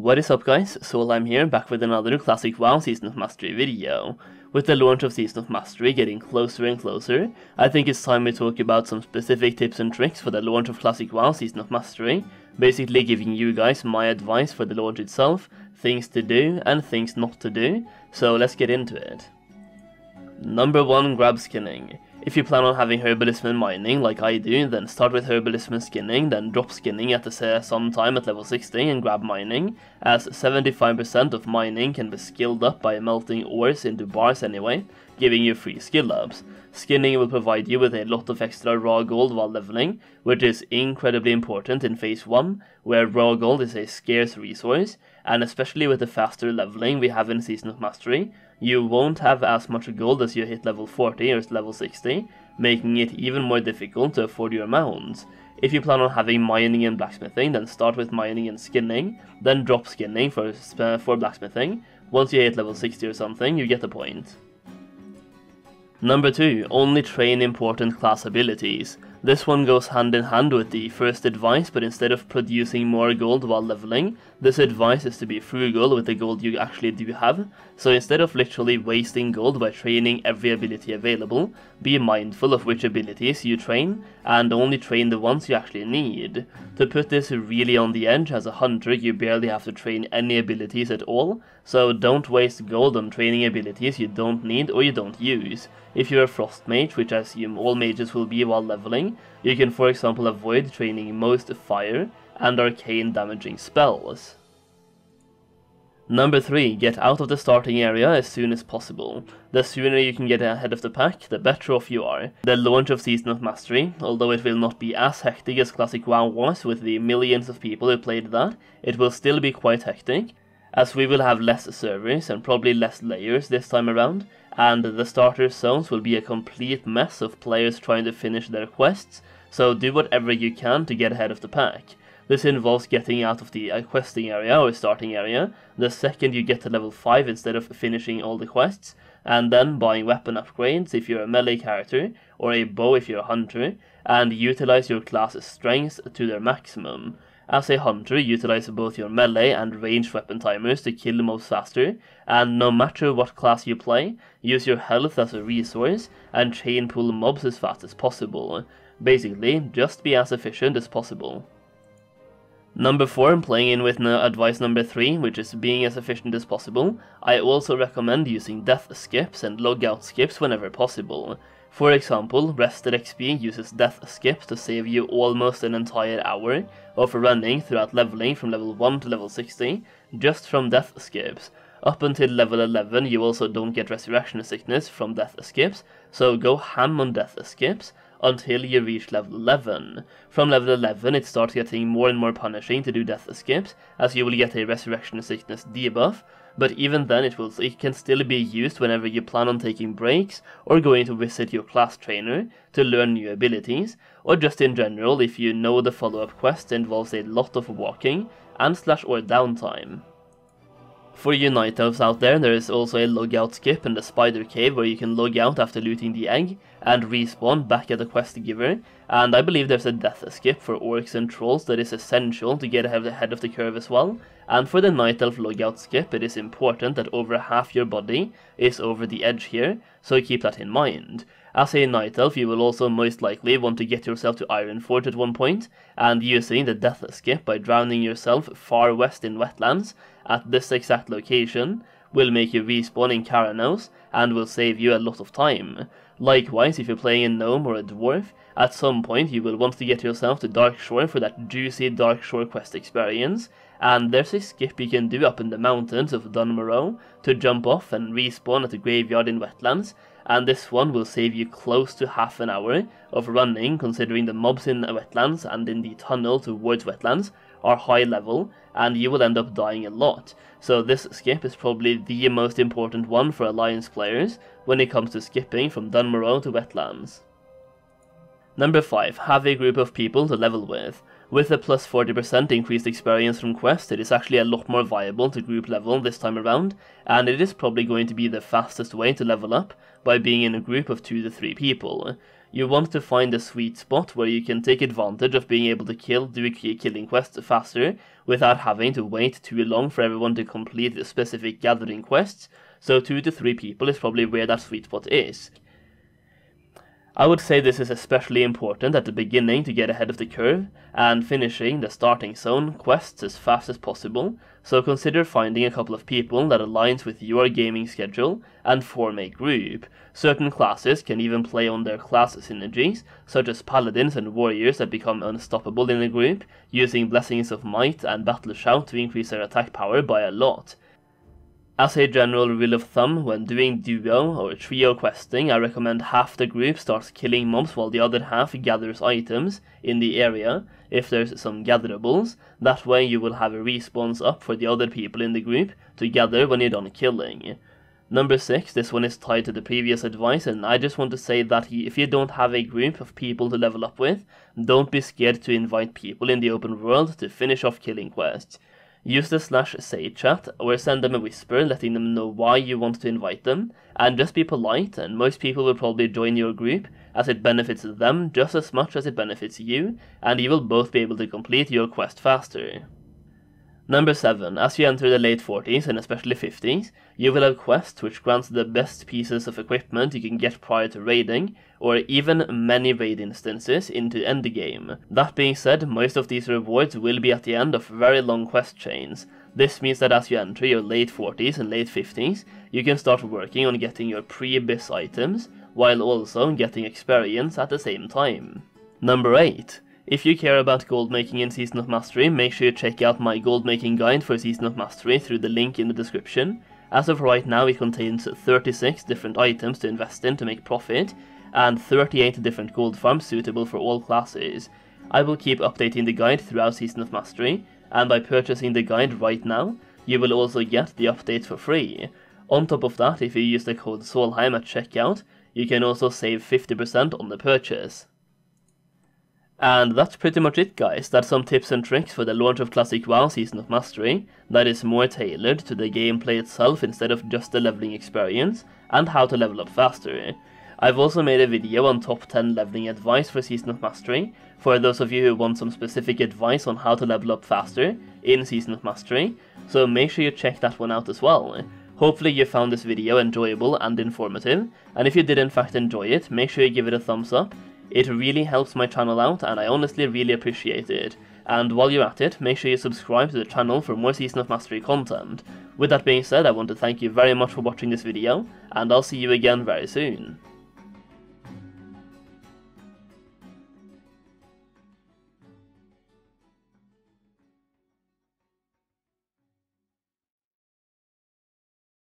What is up guys, Solheim here, back with another classic WoW Season of Mastery video. With the launch of Season of Mastery getting closer and closer, I think it's time we talk about some specific tips and tricks for the launch of Classic WoW Season of Mastery, basically giving you guys my advice for the launch itself, things to do and things not to do, so let's get into it. Number 1 Grab Skinning. If you plan on having herbalism and mining like I do, then start with herbalism and skinning, then drop skinning at the some time at level 60 and grab mining, as 75% of mining can be skilled up by melting ores into bars anyway, giving you free skill ups. Skinning will provide you with a lot of extra raw gold while leveling, which is incredibly important in phase 1, where raw gold is a scarce resource, and especially with the faster leveling we have in Season of Mastery, you won't have as much gold as you hit level 40 or level 60, making it even more difficult to afford your mounts. If you plan on having mining and blacksmithing, then start with mining and skinning, then drop skinning for, uh, for blacksmithing. Once you hit level 60 or something, you get the point. Number 2. Only train important class abilities. This one goes hand in hand with the first advice, but instead of producing more gold while leveling, this advice is to be frugal with the gold you actually do have. So instead of literally wasting gold by training every ability available, be mindful of which abilities you train, and only train the ones you actually need. To put this really on the edge, as a hunter you barely have to train any abilities at all, so don't waste gold on training abilities you don't need or you don't use. If you're a frost mage, which I assume all mages will be while leveling, you can for example avoid training most fire and arcane damaging spells. Number 3. Get out of the starting area as soon as possible. The sooner you can get ahead of the pack, the better off you are. The launch of Season of Mastery, although it will not be as hectic as Classic WoW was with the millions of people who played that, it will still be quite hectic, as we will have less servers and probably less layers this time around, and the starter zones will be a complete mess of players trying to finish their quests, so do whatever you can to get ahead of the pack. This involves getting out of the uh, questing area or starting area the second you get to level 5 instead of finishing all the quests, and then buying weapon upgrades if you're a melee character, or a bow if you're a hunter, and utilize your class's strengths to their maximum. As a hunter, utilize both your melee and ranged weapon timers to kill mobs faster, and no matter what class you play, use your health as a resource and chain pull mobs as fast as possible. Basically, just be as efficient as possible. Number 4, playing in with advice number 3, which is being as efficient as possible, I also recommend using death skips and logout skips whenever possible. For example, RestedXP uses Death Skip to save you almost an entire hour of running throughout leveling from level 1 to level 60, just from Death Skips. Up until level 11 you also don't get Resurrection Sickness from Death Skips, so go ham on Death Skips until you reach level 11. From level 11 it starts getting more and more punishing to do Death Skips, as you will get a Resurrection Sickness debuff, but even then it will it can still be used whenever you plan on taking breaks or going to visit your class trainer to learn new abilities, or just in general if you know the follow-up quest involves a lot of walking and slash or downtime. For you night elves out there, there is also a logout skip in the spider cave where you can log out after looting the egg and respawn back at the quest giver, and I believe there's a death skip for orcs and trolls that is essential to get ahead of the curve as well, and for the night elf logout skip it is important that over half your body is over the edge here, so keep that in mind. As a night elf, you will also most likely want to get yourself to Ironforge at one point, and using the death skip by drowning yourself far west in wetlands at this exact location will make you respawn in Kharanos and will save you a lot of time. Likewise, if you're playing a gnome or a dwarf, at some point you will want to get yourself to Darkshore for that juicy Darkshore quest experience, and there's a skip you can do up in the mountains of Dun Morogh to jump off and respawn at the graveyard in wetlands, and this one will save you close to half an hour of running considering the mobs in wetlands and in the tunnel towards wetlands are high level and you will end up dying a lot. So this skip is probably the most important one for Alliance players when it comes to skipping from Dun Morogh to wetlands. Number 5. Have a group of people to level with. With a plus 40% increased experience from Quest, it is actually a lot more viable to group level this time around, and it is probably going to be the fastest way to level up by being in a group of 2 to 3 people. you want to find a sweet spot where you can take advantage of being able to kill do killing quest faster without having to wait too long for everyone to complete specific gathering quests, so 2 to 3 people is probably where that sweet spot is. I would say this is especially important at the beginning to get ahead of the curve and finishing the starting zone quests as fast as possible, so consider finding a couple of people that aligns with your gaming schedule and form a group. Certain classes can even play on their class synergies, such as paladins and warriors that become unstoppable in a group, using Blessings of Might and Battle Shout to increase their attack power by a lot. As a general rule of thumb, when doing duo or trio questing, I recommend half the group starts killing mobs while the other half gathers items in the area, if there's some gatherables. That way you will have a response up for the other people in the group to gather when you're done killing. Number 6, this one is tied to the previous advice, and I just want to say that if you don't have a group of people to level up with, don't be scared to invite people in the open world to finish off killing quests. Use the slash say chat or send them a whisper letting them know why you want to invite them, and just be polite and most people will probably join your group as it benefits them just as much as it benefits you, and you will both be able to complete your quest faster. Number 7. As you enter the late 40s and especially 50s, you will have quests which grants the best pieces of equipment you can get prior to raiding, or even many raid instances into endgame. That being said, most of these rewards will be at the end of very long quest chains. This means that as you enter your late 40s and late 50s, you can start working on getting your pre-BiS items, while also getting experience at the same time. Number 8. If you care about gold making in Season of Mastery, make sure you check out my gold making guide for Season of Mastery through the link in the description. As of right now, it contains 36 different items to invest in to make profit, and 38 different gold farms suitable for all classes. I will keep updating the guide throughout Season of Mastery, and by purchasing the guide right now, you will also get the update for free. On top of that, if you use the code Solheim at checkout, you can also save 50% on the purchase. And that's pretty much it guys, that's some tips and tricks for the launch of Classic WoW Season of Mastery, that is more tailored to the gameplay itself instead of just the leveling experience, and how to level up faster. I've also made a video on top 10 leveling advice for Season of Mastery, for those of you who want some specific advice on how to level up faster in Season of Mastery, so make sure you check that one out as well. Hopefully you found this video enjoyable and informative, and if you did in fact enjoy it, make sure you give it a thumbs up, it really helps my channel out and I honestly really appreciate it. And while you're at it, make sure you subscribe to the channel for more Season of Mastery content. With that being said, I want to thank you very much for watching this video, and I'll see you again very soon.